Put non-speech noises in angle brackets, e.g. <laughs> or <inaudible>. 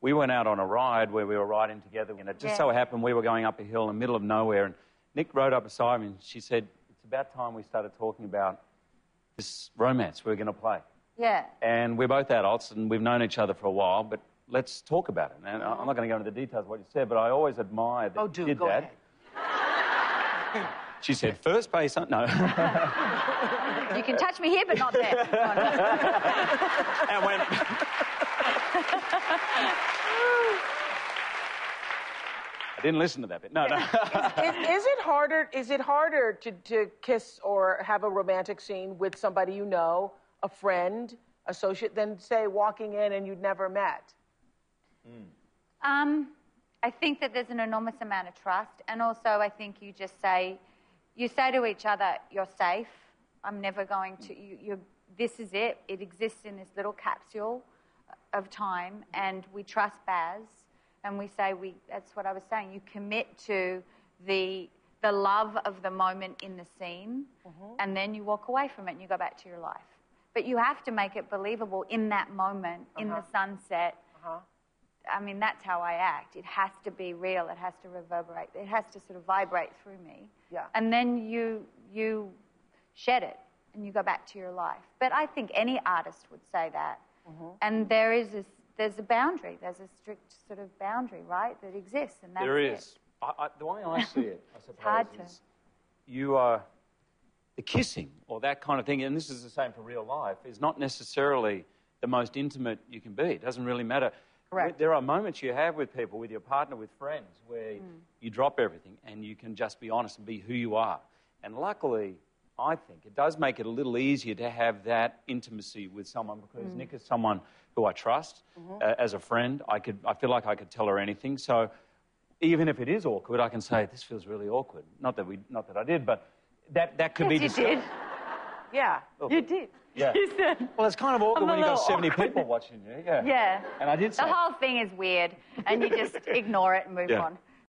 we went out on a ride where we were riding together, and it just Yeah. so happened we were going up a hill in the middle of nowhere, and Nic rode up beside me, and she said, "It's about time we started talking about this romance we we're going to play." Yeah. And we're both adults, and we've known each other for a while, but let's talk about it. And I- I'm not going to go into the details of what you said, but I always admired that Oh, you do, did go that. ahead. She said, first base, no. You can touch me here, but not there. <laughs> And when... I didn't listen to that bit. No, no. <laughs> is, is it harder? Is it harder to, to kiss or have a romantic scene with somebody you know, a friend, associate, than say walking in and you'd never met? Um, I think that there's an enormous amount of trust, and also I think you just say, you say to each other, "You're safe. I'm never going to. You, you, this is it. It exists in this little capsule of time, and we trust Baz, and we say we. That's what I was saying. You commit to the the love of the moment in the scene, and then you walk away from it and you go back to your life. But you have to make it believable in that moment, in the sunset. Uh-huh. I mean, that's how I act. It has to be real. It has to reverberate. It has to sort of vibrate through me. Yeah. And then you you shed it and you go back to your life. But I think any artist would say that. Mm-hmm. And there is this, there's a boundary. There's a strict sort of boundary, right, that exists, and that's There it. is. I, I, the way I see it, I <laughs> suppose, hard to- you are the kissing or that kind of thing, and this is the same for real life, is not necessarily the most intimate you can be. It doesn't really matter. Correct. There are moments you have with people, with your partner, with friends, where Mm. you drop everything and you can just be honest and be who you are. And luckily, I think it does make it a little easier to have that intimacy with someone because Mm. Nic is someone who I trust Mm-hmm. uh, as a friend. I could, I feel like I could tell her anything. So even if it is awkward, I can say this feels really awkward. Not that we, not that I did, but that that could Yes, be you did. Yeah. You did. Yeah. You said. Well, it's kind of awkward when you've got 70 awkward. people watching you. Yeah. Yeah. And I did say. The whole thing is weird, and you just <laughs> ignore it and move Yeah. on.